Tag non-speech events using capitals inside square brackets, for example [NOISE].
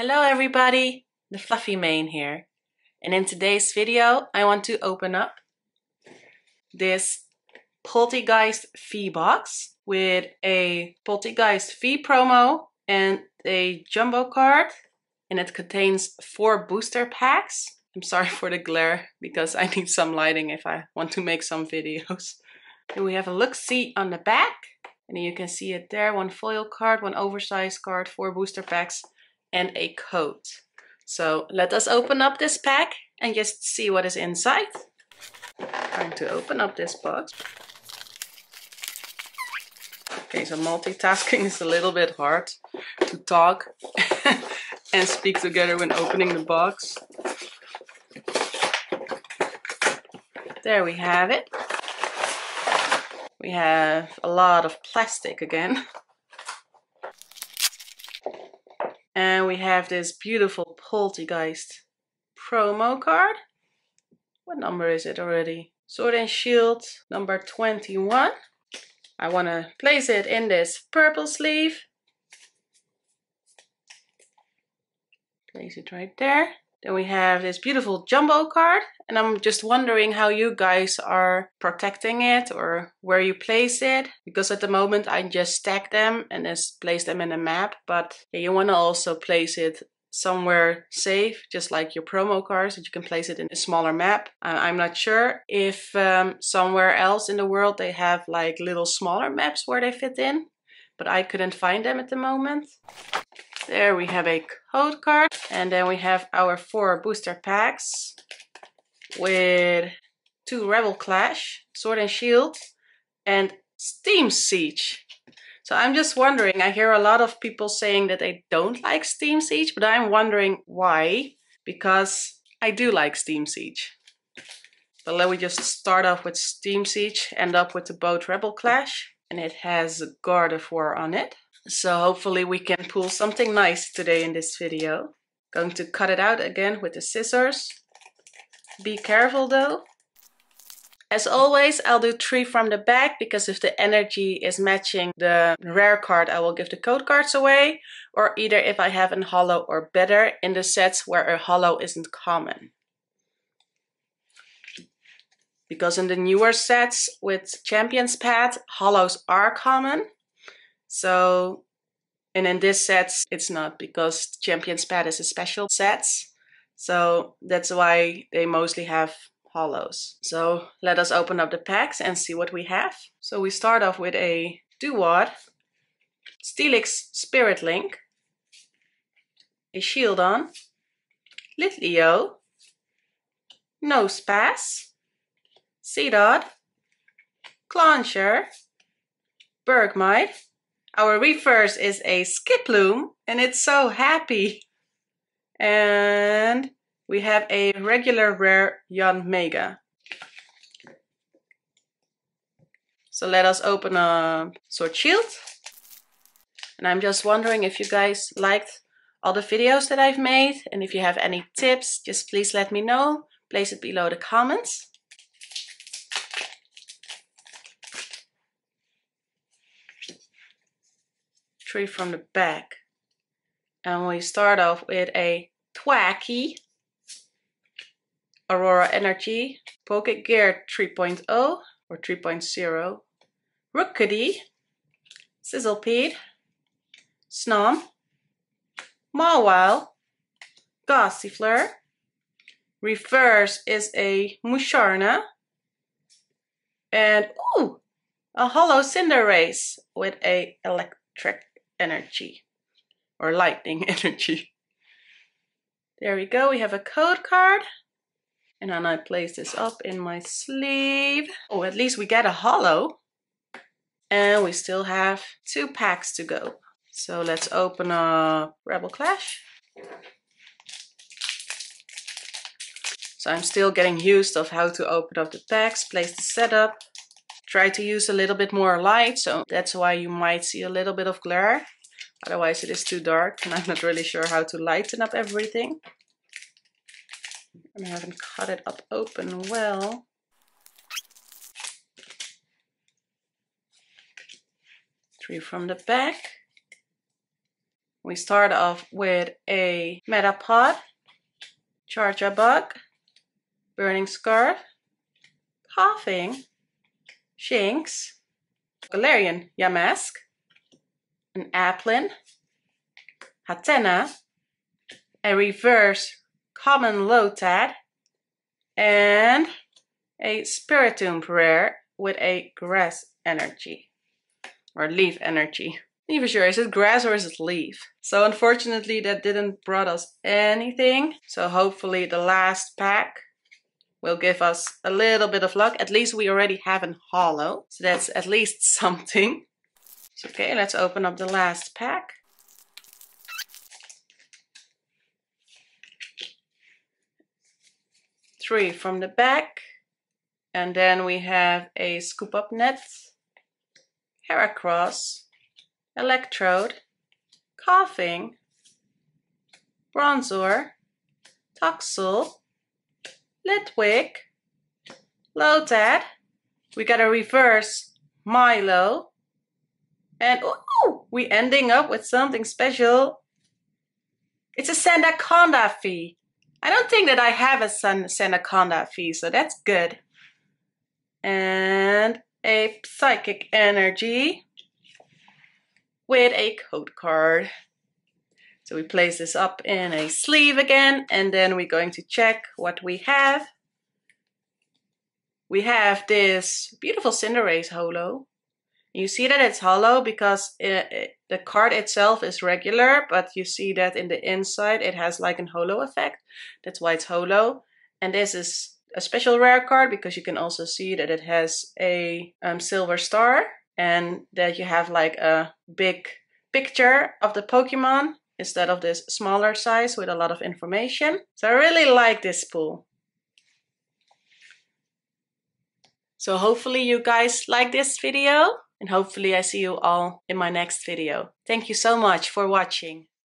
Hello everybody, the Fluffy Mane here. And in today's video I want to open up this Polteageist V box with a Polteageist V promo and a jumbo card and it contains four booster packs. I'm sorry [LAUGHS] for the glare because I need some lighting if I want to make some videos. [LAUGHS] And we have a look-see on the back and you can see it there, one foil card, one oversized card, four booster packs and a coat. So let us open up this pack and just see what is inside. Trying to open up this box. Okay, so multitasking is a little bit hard to talk [LAUGHS] and speak together when opening the box. There we have it. We have a lot of plastic again. [LAUGHS] And we have this beautiful Polteageist promo card. What number is it already? Sword and Shield number 21. I want to place it in this purple sleeve. Place it right there. Then we have this beautiful jumbo card and I'm just wondering how you guys are protecting it or where you place it because at the moment I just stack them and just place them in a map but you want to also place it somewhere safe just like your promo cards that you can place it in a smaller map. I'm not sure if um, somewhere else in the world they have like little smaller maps where they fit in but I couldn't find them at the moment. There we have a code card. And then we have our four booster packs with two Rebel Clash, Sword and Shield, and Steam Siege. So I'm just wondering, I hear a lot of people saying that they don't like Steam Siege, but I'm wondering why. Because I do like Steam Siege. But let me just start off with Steam Siege, end up with the boat Rebel Clash. And it has a Gardevoir on it. So hopefully we can pull something nice today in this video. Going to cut it out again with the scissors. Be careful though. As always, I'll do three from the back because if the energy is matching the rare card, I will give the code cards away. Or either if I have a holo or better in the sets where a holo isn't common. Because in the newer sets with Champion's Path, holos are common. So, and in this sets, it's not because Champion's Path is a special sets. So that's why they mostly have holos. So let us open up the packs and see what we have. So we start off with a Dewott, Steelix Spirit Link, a Shieldon, Litleo, Nosepass, Seedot, Clauncher, Bergmite, our reverse is a Skiploom and it's so happy. And we have a regular rare Yanmega. So let us open a Sword Shield. And I'm just wondering if you guys liked all the videos that I've made. And if you have any tips, just please let me know. Place it below the comments. Three from the back. And we start off with a Thwackey, Aurora Energy, Pokégear 3.0 or 3.0, Rookidee, Sizzlipede, Snom, Mawile, Gossifleur, Reverse is a Musharna, and ooh, a Holo Cinderace with a electric energy or lightning [LAUGHS] energy. There we go, we have a code card. And then I place this up in my sleeve. Oh, at least we get a holo. And we still have two packs to go. So let's open a Rebel Clash. So I'm still getting used of how to open up the packs, place the setup, try to use a little bit more light, so that's why you might see a little bit of glare. Otherwise it is too dark and I'm not really sure how to lighten up everything. And I haven't cut it up open well. Three from the back. We start off with a Metapod, Charjabug, Burning Scarf, Koffing, Shinx, Galarian Yamask, an Applin, Hatenna, a reverse common Lotad, and a Spiritomb rare with a grass energy or leaf energy. Not sure, is it grass or is it leaf? So unfortunately that didn't brought us anything. So hopefully the last pack will give us a little bit of luck. At least we already have an holo, So that's at least [LAUGHS] something. So, okay, let's open up the last pack. Three from the back. And then we have a scoop up net, Heracross, Electrode, Koffing, Bronzor, Toxel, Litwick, Lotad. We got a reverse Milo. And we ending up with something special. It's a Sandaconda V. I don't think that I have a Sandaconda V, so that's good. And a Psychic Energy with a code card. So we place this up in a sleeve again, and then we're going to check what we have. We have this beautiful Cinderace holo. You see that it's holo because it, it, the card itself is regular, but you see that in the inside it has like an holo effect. That's why it's holo. And this is a special rare card because you can also see that it has a um, silver star and that you have like a big picture of the Pokemon instead of this smaller size with a lot of information. So I really like this spool. So hopefully you guys like this video and hopefully I see you all in my next video. Thank you so much for watching.